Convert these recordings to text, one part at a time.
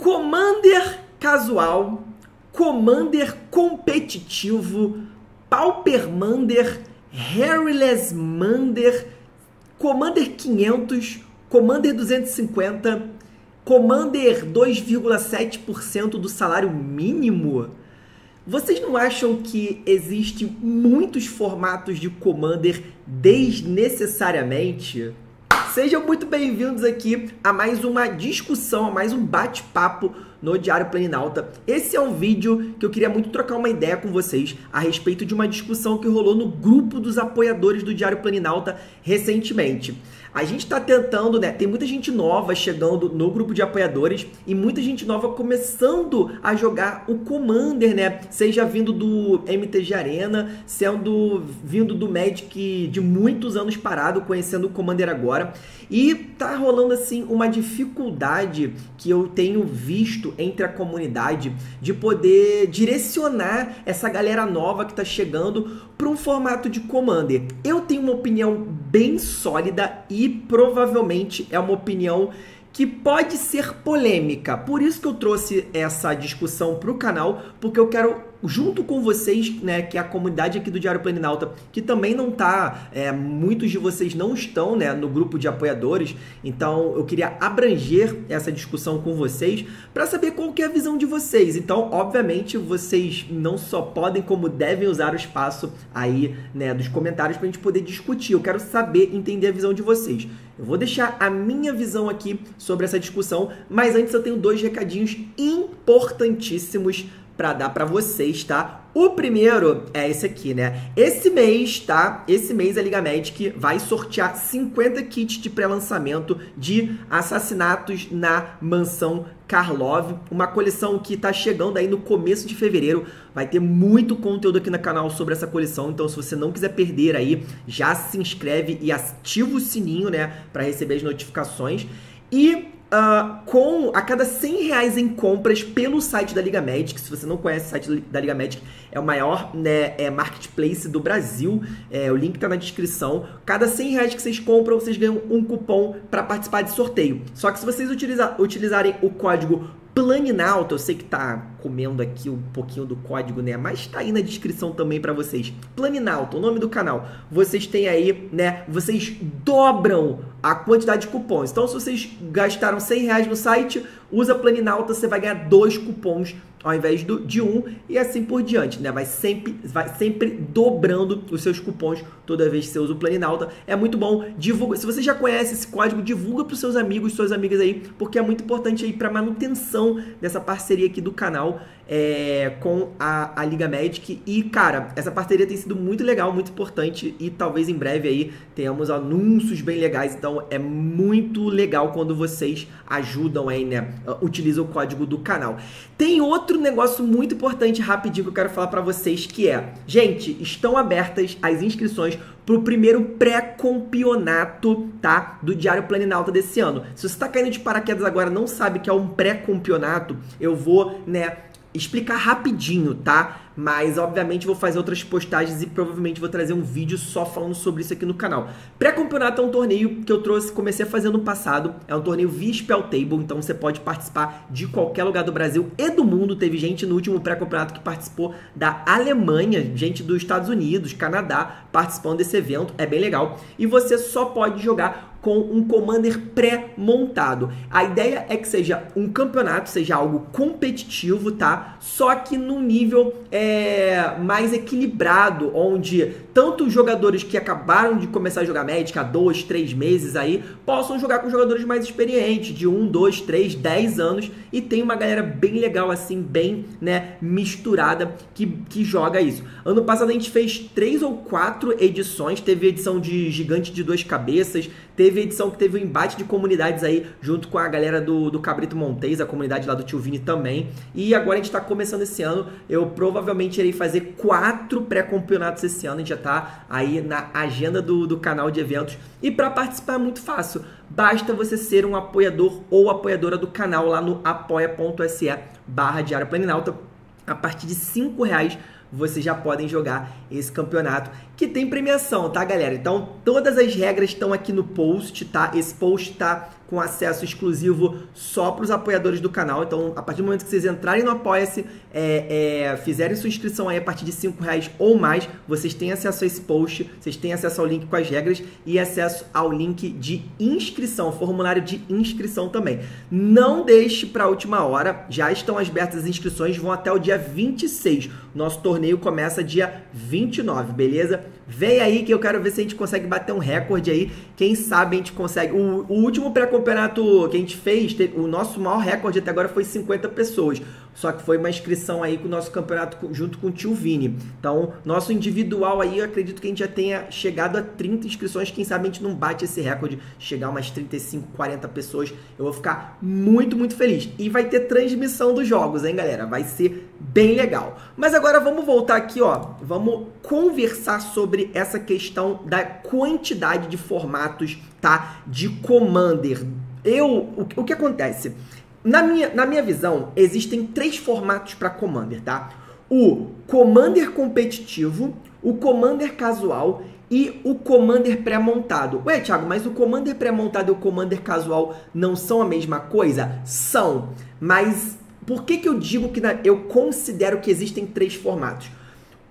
Commander casual, Commander competitivo, Paupermander, Harryless Mander, Commander 500, Commander 250, Commander 2,7% do salário mínimo. Vocês não acham que existem muitos formatos de Commander desnecessariamente? Sejam muito bem-vindos aqui a mais uma discussão, a mais um bate-papo no Diário Planinalta. Esse é um vídeo que eu queria muito trocar uma ideia com vocês a respeito de uma discussão que rolou no grupo dos apoiadores do Diário Planinalta recentemente. A gente está tentando, né? Tem muita gente nova chegando no grupo de apoiadores e muita gente nova começando a jogar o Commander, né? Seja vindo do MTG Arena, sendo vindo do Magic de muitos anos parado, conhecendo o Commander agora. E tá rolando assim uma dificuldade que eu tenho visto entre a comunidade de poder direcionar essa galera nova que tá chegando para um formato de Commander. Eu tenho uma opinião bem sólida e provavelmente é uma opinião que pode ser polêmica. Por isso que eu trouxe essa discussão para o canal, porque eu quero junto com vocês, né, que é a comunidade aqui do Diário Planinalta, que também não tá, é, muitos de vocês não estão, né, no grupo de apoiadores, então eu queria abranger essa discussão com vocês para saber qual que é a visão de vocês. Então, obviamente, vocês não só podem, como devem usar o espaço aí, né, dos comentários para a gente poder discutir. Eu quero saber, entender a visão de vocês. Eu vou deixar a minha visão aqui sobre essa discussão, mas antes eu tenho dois recadinhos importantíssimos para dar para vocês, tá? O primeiro é esse aqui, né? Esse mês, tá? Esse mês a Liga Magic vai sortear 50 kits de pré-lançamento de assassinatos na mansão Karlov, uma coleção que tá chegando aí no começo de fevereiro. Vai ter muito conteúdo aqui no canal sobre essa coleção, então se você não quiser perder aí, já se inscreve e ativa o sininho, né, para receber as notificações. E Uh, com a cada 100 reais em compras pelo site da Liga Magic. Se você não conhece o site da Liga Magic, é o maior né, é marketplace do Brasil. É, o link está na descrição. Cada 100 reais que vocês compram, vocês ganham um cupom para participar de sorteio. Só que se vocês utilizar, utilizarem o código Planinalto, eu sei que tá comendo aqui um pouquinho do código, né? Mas tá aí na descrição também para vocês. Planinalto, o nome do canal. Vocês têm aí, né? Vocês dobram a quantidade de cupons. Então, se vocês gastaram 100 reais no site, usa Planinalta, você vai ganhar dois cupons ao invés do, de um e assim por diante, né? Vai sempre, vai sempre dobrando os seus cupons toda vez que você usa o Planinalta. É muito bom. Divulga. Se você já conhece esse código, divulga para os seus amigos, suas amigas aí, porque é muito importante aí para manutenção dessa parceria aqui do canal é, com a, a Liga Magic. E, cara, essa parceria tem sido muito legal, muito importante e talvez em breve aí tenhamos anúncios bem legais. Então é muito legal quando vocês ajudam aí, né? Utilizam o código do canal. Tem outro negócio muito importante, rapidinho, que eu quero falar para vocês, que é, gente, estão abertas as inscrições para o primeiro pré-campeonato, tá? Do Diário Planinalta desse ano. Se você está caindo de paraquedas agora, não sabe que é um pré-campeonato, eu vou, né? Explicar rapidinho, tá? Mas obviamente vou fazer outras postagens e provavelmente vou trazer um vídeo só falando sobre isso aqui no canal. Pré-campeonato é um torneio que eu trouxe, comecei a fazer no passado. É um torneio via Spell Table, então você pode participar de qualquer lugar do Brasil e do mundo. Teve gente no último pré-campeonato que participou da Alemanha, gente dos Estados Unidos, Canadá, participando desse evento. É bem legal. E você só pode jogar com um commander pré-montado. A ideia é que seja um campeonato, seja algo competitivo, tá? Só que num nível é, mais equilibrado, onde tanto jogadores que acabaram de começar a jogar Magic há dois, três meses aí, possam jogar com jogadores mais experientes, de um, dois, três, dez anos, e tem uma galera bem legal assim, bem né, misturada que, que joga isso. Ano passado a gente fez três ou quatro edições, teve edição de Gigante de Duas Cabeças, teve edição que teve um embate de comunidades aí, junto com a galera do, do Cabrito Montes, a comunidade lá do Tio Vini também, e agora a gente está começando esse ano, eu provavelmente irei fazer quatro pré-campeonatos esse ano, a gente já tá aí na agenda do, do canal de eventos. E para participar é muito fácil. Basta você ser um apoiador ou apoiadora do canal lá no apoia.se barra Diário Planinalta. A partir de cinco reais vocês já podem jogar esse campeonato que tem premiação, tá, galera? Então, todas as regras estão aqui no post, tá? Esse post tá com acesso exclusivo só para os apoiadores do canal. Então, a partir do momento que vocês entrarem no Apoia-se, é, é, fizerem sua inscrição aí a partir de 5 reais ou mais, vocês têm acesso a esse post, vocês têm acesso ao link com as regras e acesso ao link de inscrição, formulário de inscrição também. Não deixe para a última hora, já estão abertas as inscrições, vão até o dia 26. Nosso torneio começa dia 29, beleza? Vem aí que eu quero ver se a gente consegue bater um recorde aí. Quem sabe a gente consegue. O, o último pré-campeonato que a gente fez, o nosso maior recorde até agora foi 50 pessoas. Só que foi uma inscrição aí com o nosso campeonato junto com o tio Vini. Então, nosso individual aí, eu acredito que a gente já tenha chegado a 30 inscrições. Quem sabe a gente não bate esse recorde, chegar umas 35, 40 pessoas. Eu vou ficar muito, muito feliz. E vai ter transmissão dos jogos, hein, galera? Vai ser bem legal. Mas agora vamos voltar aqui, ó. Vamos conversar sobre essa questão da quantidade de formatos, tá? De Commander. Eu, o, o que acontece? Na minha, na minha visão, existem três formatos para Commander, tá? O Commander competitivo, o Commander casual e o Commander pré-montado. Ué, Thiago, mas o Commander pré-montado e o Commander casual não são a mesma coisa? São, mas por que, que eu digo que na, eu considero que existem três formatos?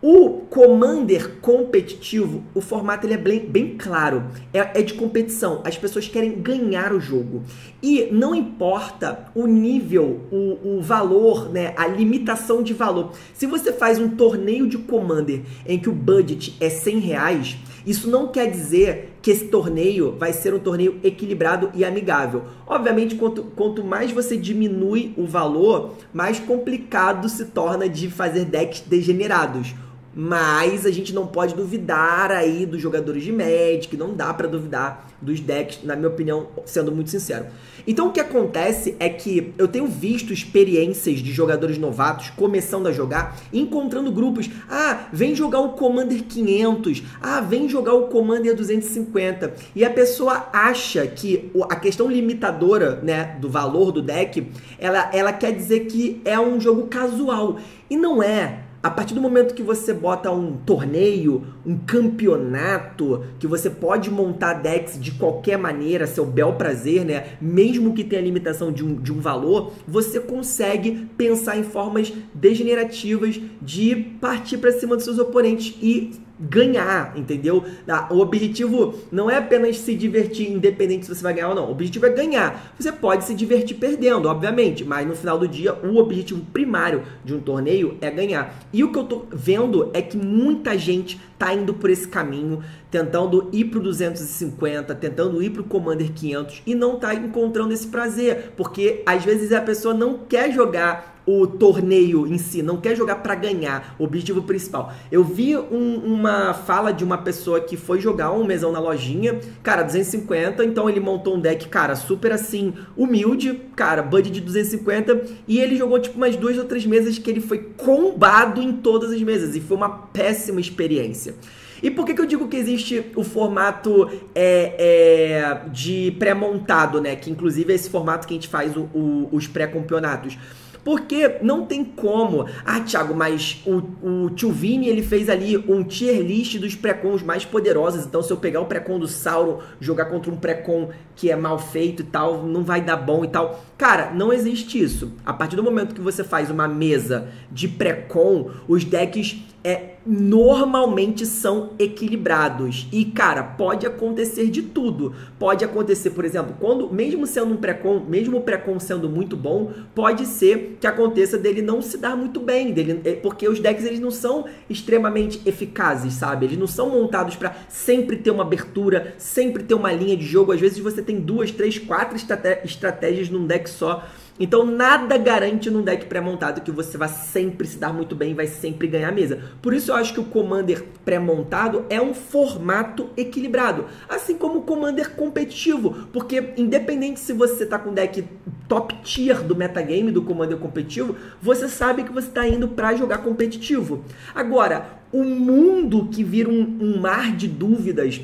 O Commander competitivo, o formato ele é bem, bem claro, é, é, de competição. As pessoas querem ganhar o jogo. E não importa o nível, o, o valor, né, a limitação de valor. Se você faz um torneio de Commander em que o budget é 100 reais, isso não quer dizer que esse torneio vai ser um torneio equilibrado e amigável. Obviamente, quanto, quanto mais você diminui o valor, mais complicado se torna de fazer decks degenerados. Mas a gente não pode duvidar aí dos jogadores de Magic, não dá para duvidar dos decks, na minha opinião, sendo muito sincero. Então o que acontece é que eu tenho visto experiências de jogadores novatos começando a jogar, encontrando grupos. Ah, vem jogar o Commander 500. Ah, vem jogar o Commander 250. E a pessoa acha que a questão limitadora, né, do valor do deck, ela, ela quer dizer que é um jogo casual. E não é. A partir do momento que você bota um torneio, um campeonato, que você pode montar decks de qualquer maneira, seu bel prazer, né? Mesmo que tenha limitação de um, de um valor, você consegue pensar em formas degenerativas de partir para cima dos seus oponentes e ganhar, entendeu? O objetivo não é apenas se divertir, independente se você vai ganhar ou não. O objetivo é ganhar. Você pode se divertir perdendo, obviamente, mas no final do dia, o objetivo primário de um torneio é ganhar. E o que eu tô vendo é que muita gente tá indo por esse caminho, tentando ir pro 250, tentando ir pro Commander 500 e não tá encontrando esse prazer, porque às vezes a pessoa não quer jogar o torneio em si, não quer jogar para ganhar, o objetivo principal. Eu vi um, uma fala de uma pessoa que foi jogar um mesão na lojinha, cara, 250, então ele montou um deck, cara, super assim, humilde, cara, budget de 250, e ele jogou tipo umas duas ou três mesas que ele foi combado em todas as mesas, e foi uma péssima experiência. E por que, que eu digo que existe o formato é, é, de pré-montado, né? Que inclusive é esse formato que a gente faz o, o, os pré-campeonatos. Porque não tem como. Ah, Thiago, mas o, o tio Vini ele fez ali um tier list dos precons mais poderosos. Então, se eu pegar o precon do Sauron, jogar contra um precon que é mal feito e tal, não vai dar bom e tal. Cara, não existe isso. A partir do momento que você faz uma mesa de precon, os decks é, normalmente são equilibrados. E, cara, pode acontecer de tudo. Pode acontecer, por exemplo, quando, mesmo sendo um pré-com, mesmo o pré-com sendo muito bom, pode ser que aconteça dele não se dar muito bem, dele, é, porque os decks eles não são extremamente eficazes, sabe? Eles não são montados para sempre ter uma abertura, sempre ter uma linha de jogo. Às vezes você tem duas, três, quatro estratégias num deck só. Então nada garante num deck pré-montado que você vai sempre se dar muito bem vai sempre ganhar a mesa. Por isso eu acho que o Commander pré-montado é um formato equilibrado, assim como o Commander competitivo, porque independente se você tá com deck top tier do metagame do Commander competitivo, você sabe que você está indo para jogar competitivo. Agora, o mundo que vira um, um mar de dúvidas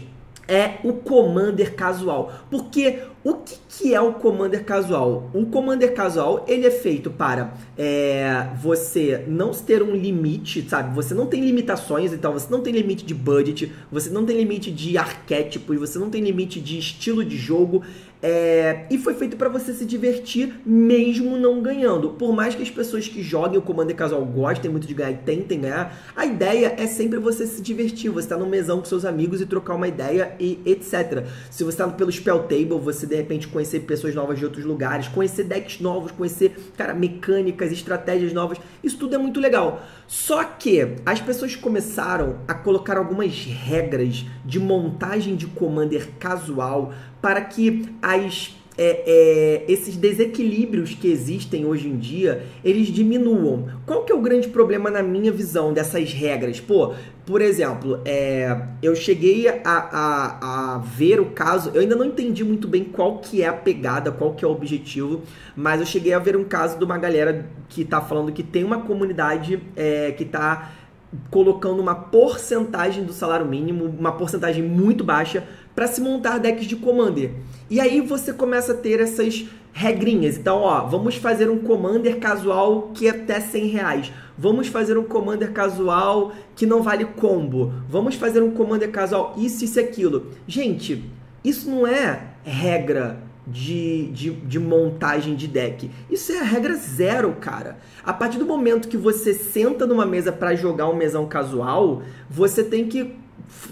é o Commander casual. Porque o que, que é o Commander casual? O Commander casual ele é feito para é, você não ter um limite, sabe? Você não tem limitações, então você não tem limite de budget, você não tem limite de arquétipo e você não tem limite de estilo de jogo. É, e foi feito para você se divertir mesmo não ganhando. Por mais que as pessoas que joguem o Commander Casual gostem muito de ganhar e tentem ganhar, a ideia é sempre você se divertir. Você tá no mesão com seus amigos e trocar uma ideia e etc. Se você tá pelo Spell Table, você de repente conhecer pessoas novas de outros lugares, conhecer decks novos, conhecer, cara, mecânicas, estratégias novas. Isso tudo é muito legal. Só que as pessoas começaram a colocar algumas regras de montagem de Commander casual para que as é, é, esses desequilíbrios que existem hoje em dia, eles diminuam. Qual que é o grande problema na minha visão dessas regras? Pô, por exemplo, é, eu cheguei a, a, a, ver o caso, eu ainda não entendi muito bem qual que é a pegada, qual que é o objetivo, mas eu cheguei a ver um caso de uma galera que está falando que tem uma comunidade é, que está colocando uma porcentagem do salário mínimo, uma porcentagem muito baixa, para se montar decks de Commander. E aí você começa a ter essas regrinhas. Então, ó, vamos fazer um Commander casual que é até 100 reais. Vamos fazer um Commander casual que não vale combo. Vamos fazer um Commander casual isso, isso e aquilo. Gente, isso não é regra de, de, de, montagem de deck. Isso é a regra zero, cara. A partir do momento que você senta numa mesa para jogar um mesão casual, você tem que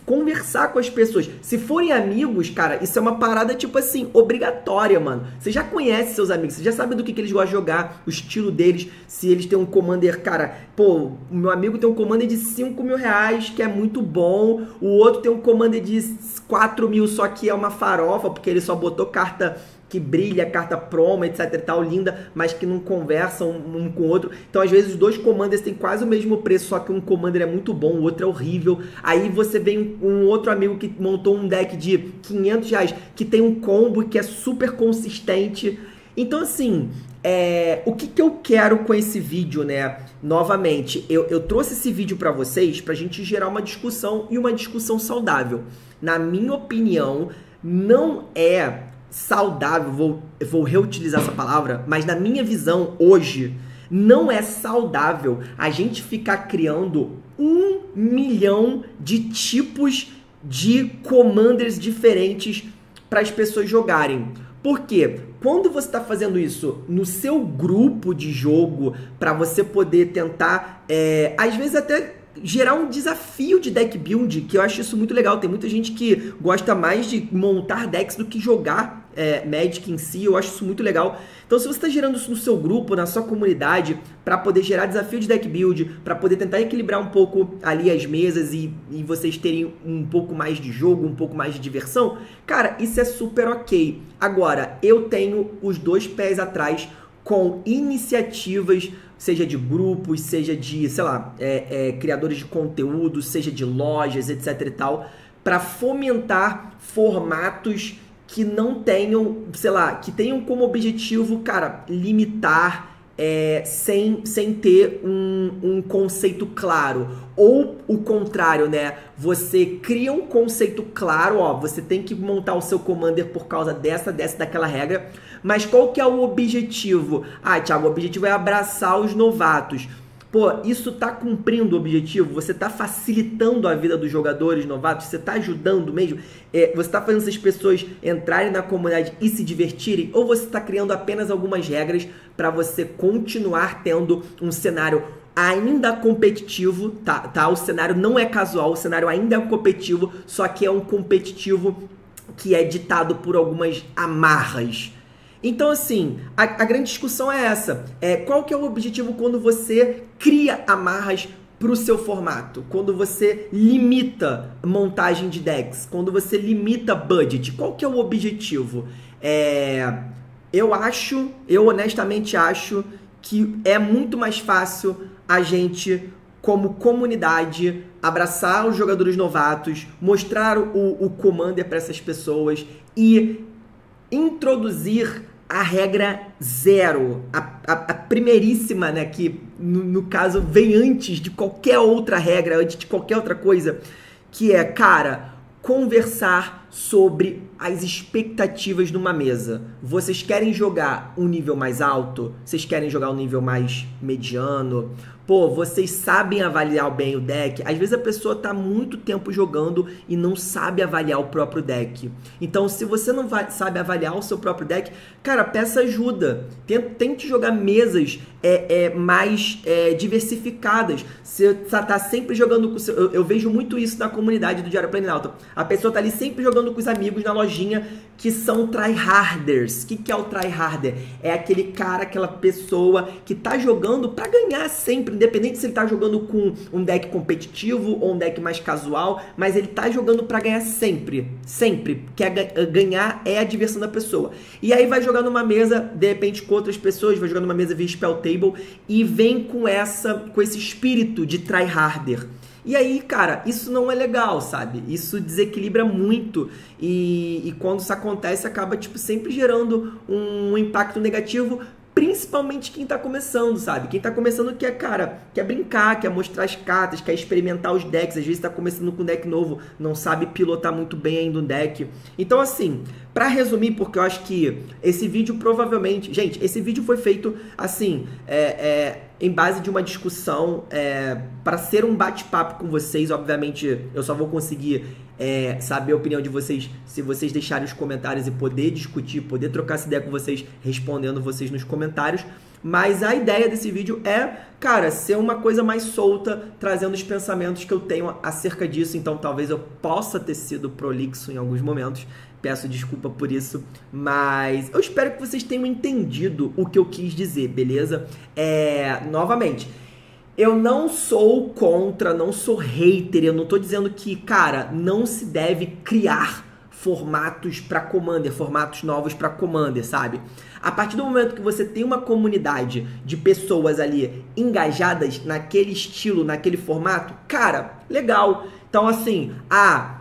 conversar com as pessoas. Se forem amigos, cara, isso é uma parada, tipo assim, obrigatória, mano. Você já conhece seus amigos, você já sabe do que, que eles gostam de jogar, o estilo deles, se eles têm um commander, cara, pô, o meu amigo tem um commander de 5 mil reais, que é muito bom, o outro tem um commander de 4 mil, só que é uma farofa, porque ele só botou carta que brilha, carta promo, etc e tal, linda, mas que não conversam um com o outro. Então, às vezes, os dois commanders têm quase o mesmo preço, só que um commander é muito bom, o outro é horrível. Aí você vem um outro amigo que montou um deck de 500 reais, que tem um combo que é super consistente. Então, assim, é, o que, que eu quero com esse vídeo, né? Novamente, eu, eu trouxe esse vídeo para vocês pra gente gerar uma discussão e uma discussão saudável. Na minha opinião, não é saudável, vou, vou reutilizar essa palavra, mas na minha visão hoje, não é saudável a gente ficar criando um milhão de tipos de commanders diferentes para as pessoas jogarem. Porque quando você está fazendo isso no seu grupo de jogo, para você poder tentar, é, às vezes até gerar um desafio de deck build, que eu acho isso muito legal. Tem muita gente que gosta mais de montar decks do que jogar é, Magic em si, eu acho isso muito legal. Então, se você está gerando isso no seu grupo, na sua comunidade, para poder gerar desafio de deck build, para poder tentar equilibrar um pouco ali as mesas e, e vocês terem um pouco mais de jogo, um pouco mais de diversão, cara, isso é super ok. Agora, eu tenho os dois pés atrás com iniciativas, seja de grupos, seja de, sei lá, é, é, criadores de conteúdo, seja de lojas, etc e tal, para fomentar formatos que não tenham, sei lá, que tenham como objetivo, cara, limitar é, sem, sem ter um, um conceito claro. Ou o contrário, né? Você cria um conceito claro, ó, você tem que montar o seu commander por causa dessa, dessa, daquela regra. Mas qual que é o objetivo? Ah, Thiago, o objetivo é abraçar os novatos. Pô, isso está cumprindo o objetivo? Você está facilitando a vida dos jogadores novatos? Você está ajudando mesmo? É, você está fazendo essas pessoas entrarem na comunidade e se divertirem? Ou você está criando apenas algumas regras para você continuar tendo um cenário ainda competitivo, tá, tá? O cenário não é casual, o cenário ainda é competitivo, só que é um competitivo que é ditado por algumas amarras então, assim, a, a grande discussão é essa. É, qual que é o objetivo quando você cria amarras para o seu formato, quando você limita montagem de decks, quando você limita budget, qual que é o objetivo? É, eu acho, eu honestamente acho que é muito mais fácil a gente, como comunidade, abraçar os jogadores novatos, mostrar o, o commander para essas pessoas e introduzir a regra zero, a, a, a primeiríssima, né, que no, no, caso vem antes de qualquer outra regra, antes de qualquer outra coisa, que é, cara, conversar sobre as expectativas numa mesa. Vocês querem jogar um nível mais alto? Vocês querem jogar um nível mais mediano? Pô, vocês sabem avaliar bem o deck? Às vezes a pessoa tá muito tempo jogando e não sabe avaliar o próprio deck. Então, se você não sabe avaliar o seu próprio deck, cara, peça ajuda. Tente jogar mesas é, é mais é, diversificadas. Você tá, tá sempre jogando com seu, eu, eu, vejo muito isso na comunidade do Diário Planalto. A pessoa tá ali sempre jogando com os amigos na lojinha que são tryharders. O que, que é o tryharder? É aquele cara, aquela pessoa que tá jogando para ganhar sempre independente se ele tá jogando com um deck competitivo ou um deck mais casual, mas ele tá jogando para ganhar sempre, sempre. Quer eh, ganhar é a diversão da pessoa. E aí vai jogar numa mesa, de repente com outras pessoas, vai jogar numa mesa via Spell Table e vem com essa com esse espírito de tryharder. E aí, cara, isso não é legal, sabe? Isso desequilibra muito e, e quando isso acontece acaba tipo sempre gerando um impacto negativo Principalmente quem tá começando, sabe? Quem tá começando quer, cara, quer brincar, quer mostrar as cartas, quer experimentar os decks. Às vezes tá começando com um deck novo, não sabe pilotar muito bem ainda um deck. Então, assim, para resumir, porque eu acho que esse vídeo provavelmente. Gente, esse vídeo foi feito assim, é, é, em base de uma discussão, é, para ser um bate-papo com vocês. Obviamente, eu só vou conseguir é, saber a opinião de vocês se vocês deixarem os comentários e poder discutir, poder trocar essa ideia com vocês, respondendo vocês nos comentários. Mas a ideia desse vídeo é, cara, ser uma coisa mais solta, trazendo os pensamentos que eu tenho acerca disso. Então talvez eu possa ter sido prolixo em alguns momentos. Peço desculpa por isso, mas eu espero que vocês tenham entendido o que eu quis dizer, beleza? É, novamente, eu não sou contra, não sou hater, eu não tô dizendo que, cara, não se deve criar formatos para Commander, formatos novos para Commander, sabe? A partir do momento que você tem uma comunidade de pessoas ali engajadas naquele estilo, naquele formato, cara, legal. Então assim, ah,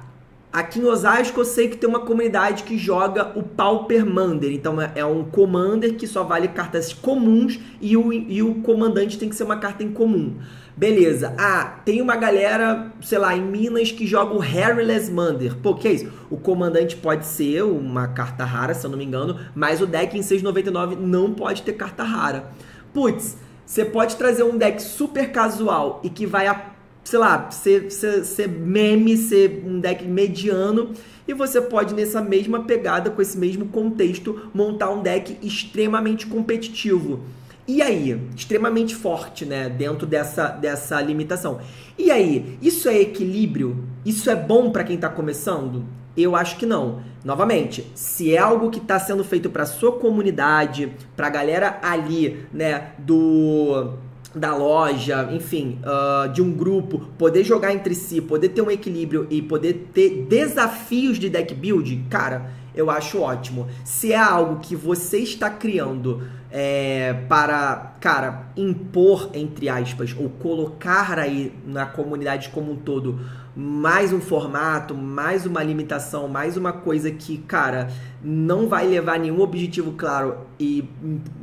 Aqui em Osasco eu sei que tem uma comunidade que joga o Pauper Mander. Então é, é um Commander que só vale cartas comuns e o, e o comandante tem que ser uma carta em comum. Beleza. Ah, tem uma galera, sei lá, em Minas que joga o Harryless Mander. Pô, que é isso? O comandante pode ser uma carta rara, se eu não me engano, mas o deck em 6,99 não pode ter carta rara. Putz, você pode trazer um deck super casual e que vai a sei lá, ser, ser, ser meme, ser um deck mediano. E você pode, nessa mesma pegada, com esse mesmo contexto, montar um deck extremamente competitivo. E aí? Extremamente forte, né? Dentro dessa, dessa limitação. E aí? Isso é equilíbrio? Isso é bom para quem está começando? Eu acho que não. Novamente, se é algo que está sendo feito para sua comunidade, para a galera ali, né, do da loja, enfim, uh, de um grupo, poder jogar entre si, poder ter um equilíbrio e poder ter desafios de deck build, cara, eu acho ótimo. Se é algo que você está criando é, para, cara, impor, entre aspas, ou colocar aí na comunidade como um todo mais um formato, mais uma limitação, mais uma coisa que, cara, não vai levar nenhum objetivo claro e,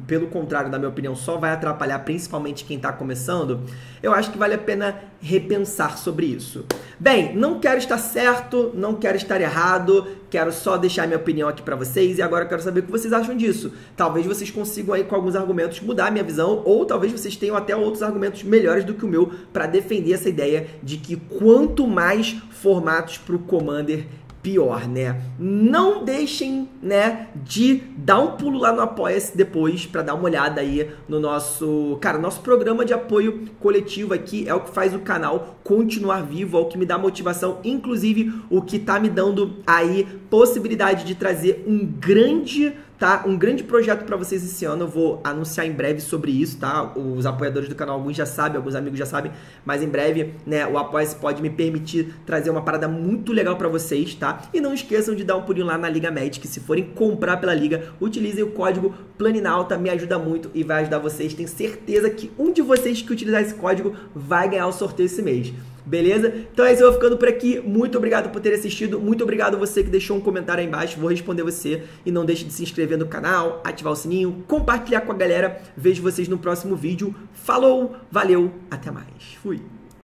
pelo contrário, na minha opinião, só vai atrapalhar principalmente quem está começando, eu acho que vale a pena repensar sobre isso. Bem, não quero estar certo, não quero estar errado, quero só deixar minha opinião aqui para vocês e agora quero saber o que vocês acham disso. Talvez vocês consigam aí com alguns argumentos mudar a minha visão ou talvez vocês tenham até outros argumentos melhores do que o meu para defender essa ideia de que quanto mais formatos para o Commander pior, né? Não deixem, né, de dar um pulo lá no Apoia-se depois para dar uma olhada aí no nosso, cara, nosso programa de apoio coletivo aqui é o que faz o canal continuar vivo, é o que me dá motivação, inclusive o que tá me dando aí possibilidade de trazer um grande tá? Um grande projeto para vocês esse ano, eu vou anunciar em breve sobre isso, tá? Os apoiadores do canal, alguns já sabem, alguns amigos já sabem, mas em breve, né, o Apoia-se pode me permitir trazer uma parada muito legal para vocês, tá? E não esqueçam de dar um pulinho lá na Liga Magic, se forem comprar pela Liga, utilizem o código Planinalta, me ajuda muito e vai ajudar vocês. Tenho certeza que um de vocês que utilizar esse código vai ganhar o sorteio esse mês. Beleza? Então é isso, eu vou ficando por aqui. Muito obrigado por ter assistido. Muito obrigado você que deixou um comentário aí embaixo. Vou responder você. E não deixe de se inscrever no canal, ativar o sininho, compartilhar com a galera. Vejo vocês no próximo vídeo. Falou, valeu, até mais. Fui.